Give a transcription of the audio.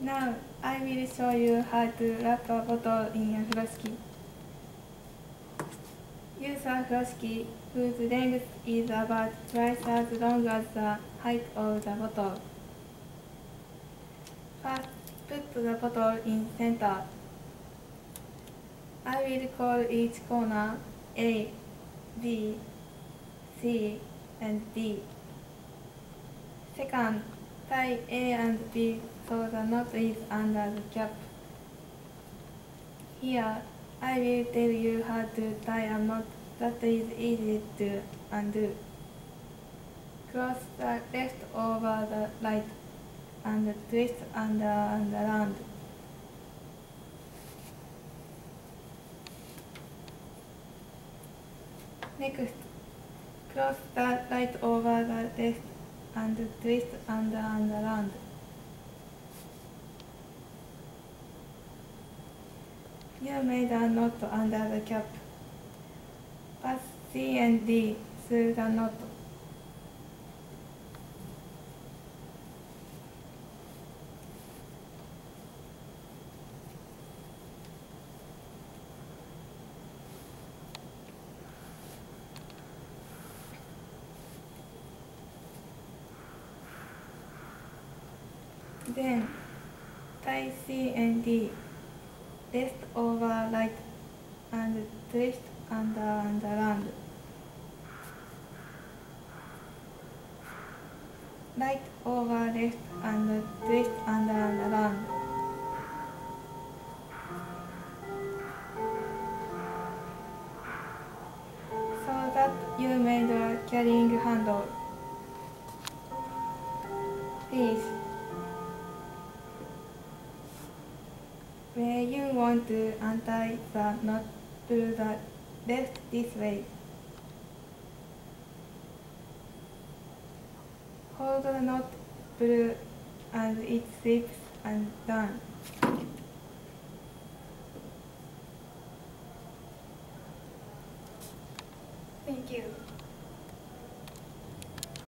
Now I will show you how to wrap a bottle in a floski. Use a floski whose length is about twice as long as the height of the bottle. First, put the bottle in center. I will call each corner A, B, C, and D. Second, tie A and B so the knot is under the cap. Here, I will tell you how to tie a knot that is easy to undo. Cross the left over the right and twist under and around. Next, cross the right over the left and twist under and around. You made a knot under the cap. Pass C and D through the knot. Then tie C and D, left over right and twist under and around. Right over left and twist under and around. So that you made a carrying handle. Please. Where you want to untie the knot, pull the left this way. Hold the knot, pull, and it slips and down.